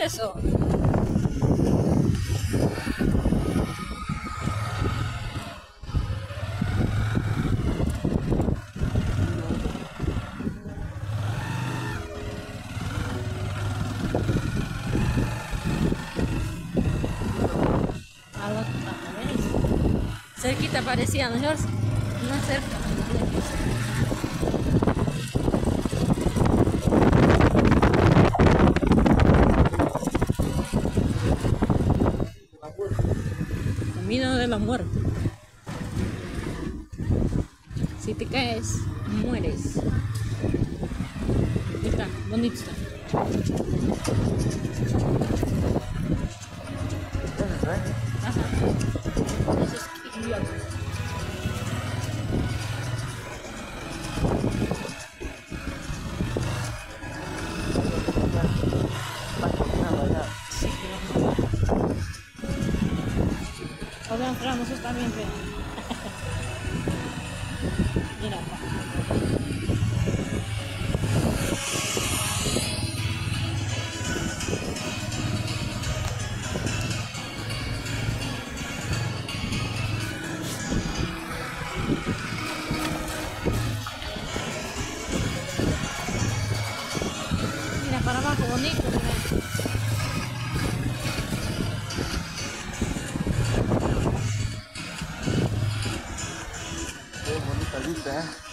eso? Ah, Cerquita parecía, ¿no, George? No cerca. Camino de la muerte. Si te caes, mueres. Ahí está, bonito está. Bien feo. Mira. Mira para abajo, bonito, mira. Tá a gente.